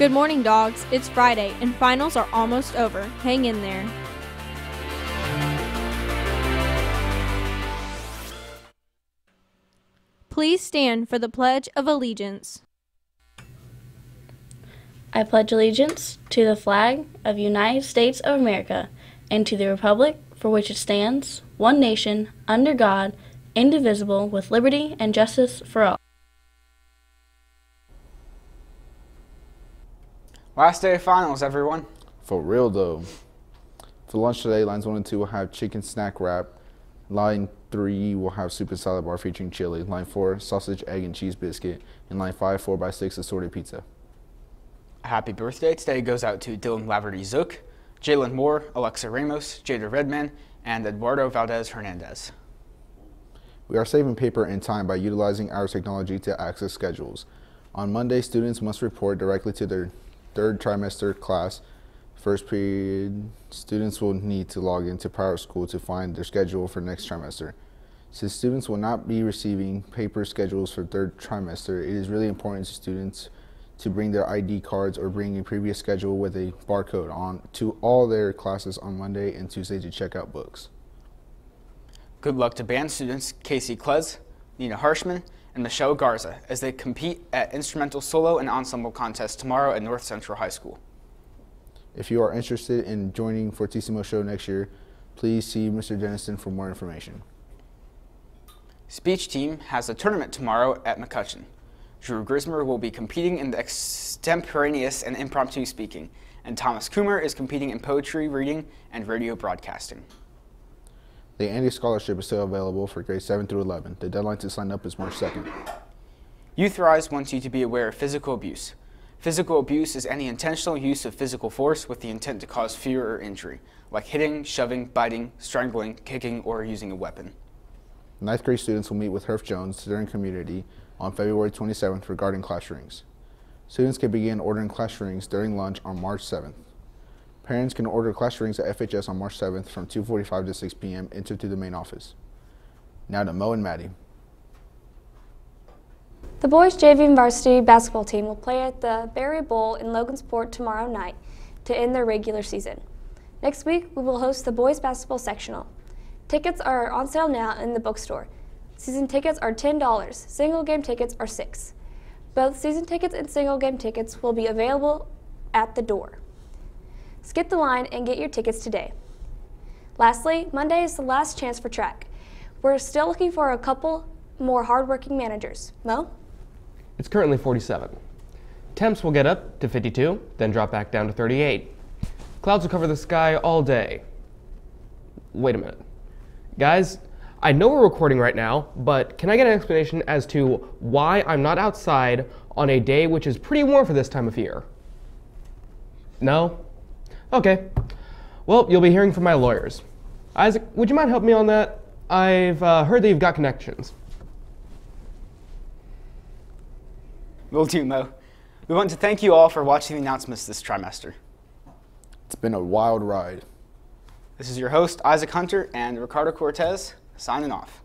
Good morning, dogs. It's Friday, and finals are almost over. Hang in there. Please stand for the Pledge of Allegiance. I pledge allegiance to the flag of the United States of America and to the republic for which it stands, one nation, under God, indivisible, with liberty and justice for all. Last day of finals, everyone. For real though. For lunch today, lines 1 and 2 will have chicken snack wrap. Line 3 will have soup and salad bar featuring chili. Line 4, sausage, egg, and cheese biscuit. And line 5, 4x6 assorted pizza. Happy birthday today goes out to Dylan Laverty Zook, Jalen Moore, Alexa Ramos, Jada Redman, and Eduardo Valdez Hernandez. We are saving paper and time by utilizing our technology to access schedules. On Monday, students must report directly to their third trimester class. First period, students will need to log into PowerSchool to find their schedule for next trimester. Since students will not be receiving paper schedules for third trimester, it is really important to students to bring their ID cards or bring a previous schedule with a barcode on to all their classes on Monday and Tuesday to check out books. Good luck to band students Casey Klez, Nina Harshman, and Michelle Garza as they compete at instrumental solo and ensemble contests tomorrow at North Central High School. If you are interested in joining Fortissimo Show next year, please see Mr. Denniston for more information. Speech team has a tournament tomorrow at McCutcheon. Drew Grismer will be competing in the extemporaneous and impromptu speaking, and Thomas Coomer is competing in poetry reading and radio broadcasting. The Andy Scholarship is still available for grades 7 through 11. The deadline to sign up is March 2nd. Youthrise wants you to be aware of physical abuse. Physical abuse is any intentional use of physical force with the intent to cause fear or injury, like hitting, shoving, biting, strangling, kicking, or using a weapon. Ninth grade students will meet with Herff Jones during community on February 27th regarding class rings. Students can begin ordering class rings during lunch on March 7th. Parents can order class rings at FHS on March 7th from 2.45 to 6 p.m. Enter the main office. Now to Mo and Maddie. The boys JV and varsity basketball team will play at the Berry Bowl in Logansport tomorrow night to end their regular season. Next week, we will host the boys basketball sectional. Tickets are on sale now in the bookstore. Season tickets are $10. Single game tickets are 6 Both season tickets and single game tickets will be available at the door. Skip the line and get your tickets today. Lastly, Monday is the last chance for track. We're still looking for a couple more hardworking managers. Mo? It's currently 47. Temps will get up to 52, then drop back down to 38. Clouds will cover the sky all day. Wait a minute. Guys, I know we're recording right now, but can I get an explanation as to why I'm not outside on a day which is pretty warm for this time of year? No? Okay. Well, you'll be hearing from my lawyers. Isaac, would you mind helping me on that? I've uh, heard that you've got connections. Will do, Mo. We want to thank you all for watching the announcements this trimester. It's been a wild ride. This is your host, Isaac Hunter, and Ricardo Cortez, signing off.